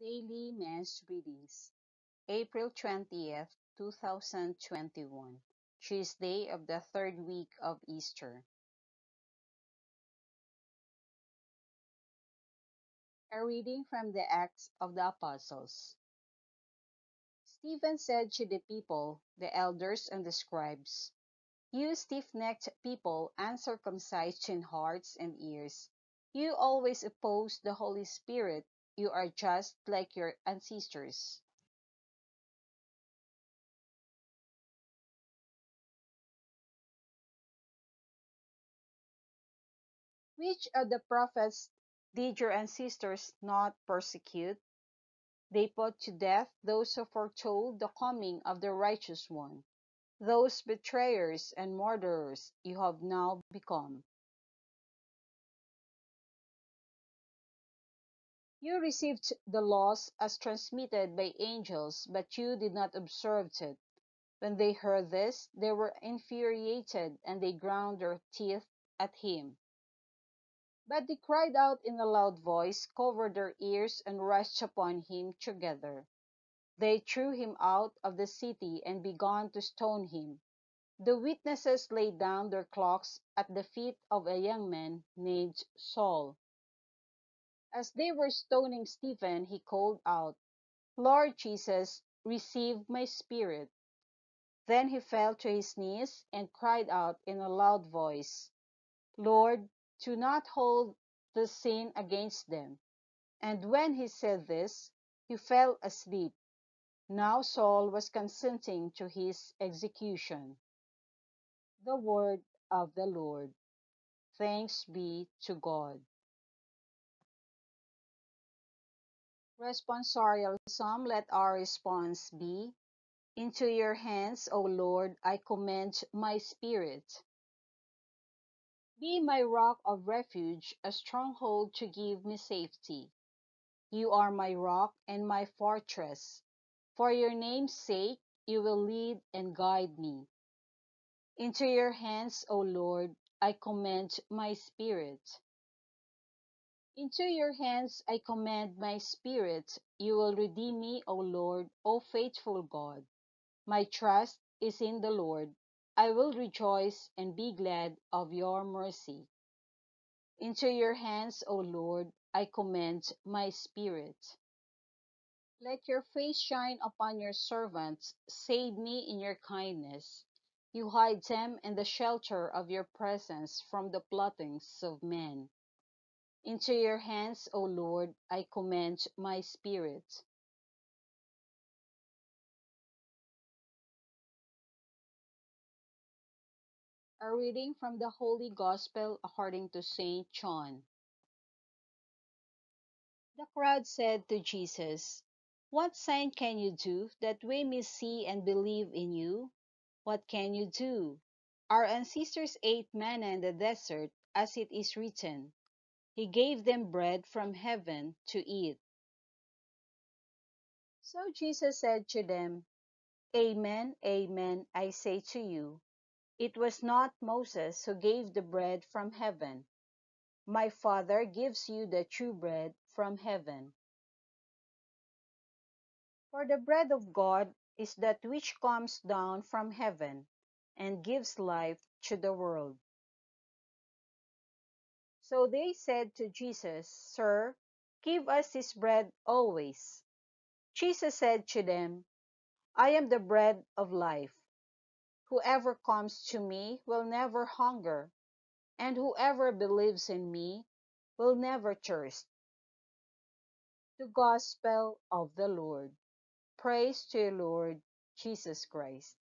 Daily Mass Readings, April 20th, 2021, Tuesday of the third week of Easter. A reading from the Acts of the Apostles. Stephen said to the people, the elders and the scribes, You stiff-necked people, uncircumcised in hearts and ears, you always oppose the Holy Spirit. You are just like your ancestors. Which of the prophets did your ancestors not persecute? They put to death those who foretold the coming of the righteous one. Those betrayers and murderers you have now become. You received the laws as transmitted by angels, but you did not observe it. When they heard this, they were infuriated and they ground their teeth at him. But they cried out in a loud voice, covered their ears, and rushed upon him together. They threw him out of the city and began to stone him. The witnesses laid down their cloaks at the feet of a young man named Saul. As they were stoning Stephen, he called out, Lord Jesus, receive my spirit. Then he fell to his knees and cried out in a loud voice, Lord, do not hold the sin against them. And when he said this, he fell asleep. Now Saul was consenting to his execution. The word of the Lord. Thanks be to God. Responsorial Psalm, let our response be, Into your hands, O Lord, I commend my spirit. Be my rock of refuge, a stronghold to give me safety. You are my rock and my fortress. For your name's sake, you will lead and guide me. Into your hands, O Lord, I commend my spirit. Into your hands I commend my spirit. You will redeem me, O Lord, O faithful God. My trust is in the Lord. I will rejoice and be glad of your mercy. Into your hands, O Lord, I commend my spirit. Let your face shine upon your servants. Save me in your kindness. You hide them in the shelter of your presence from the plottings of men. Into your hands, O Lord, I commend my spirit. A reading from the Holy Gospel according to St. John. The crowd said to Jesus, What sign can you do that we may see and believe in you? What can you do? Our ancestors ate manna in the desert, as it is written, He gave them bread from heaven to eat. So Jesus said to them, Amen, amen, I say to you, it was not Moses who gave the bread from heaven. My Father gives you the true bread from heaven. For the bread of God is that which comes down from heaven and gives life to the world. So they said to Jesus, Sir, give us this bread always. Jesus said to them, I am the bread of life. Whoever comes to me will never hunger, and whoever believes in me will never thirst. The Gospel of the Lord. Praise to you, Lord Jesus Christ.